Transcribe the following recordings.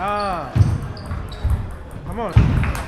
Ah. Come on.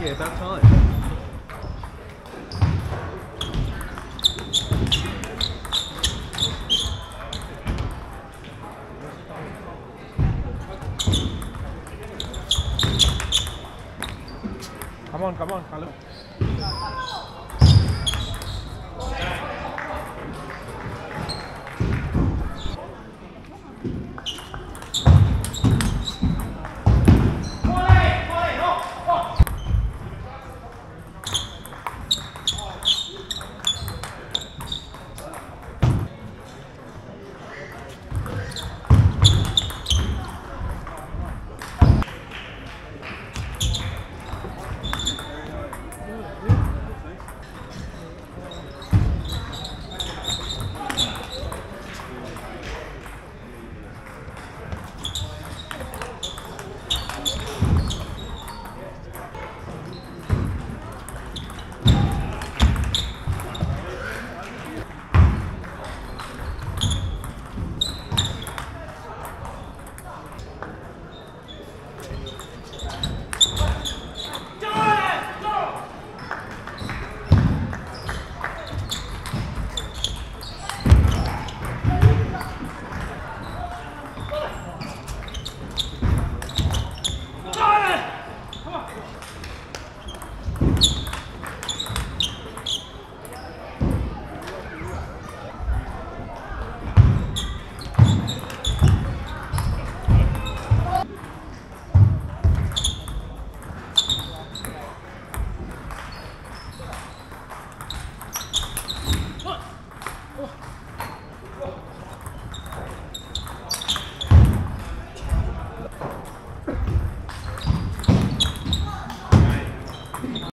Yeah, about time. Come on, come on, Callum.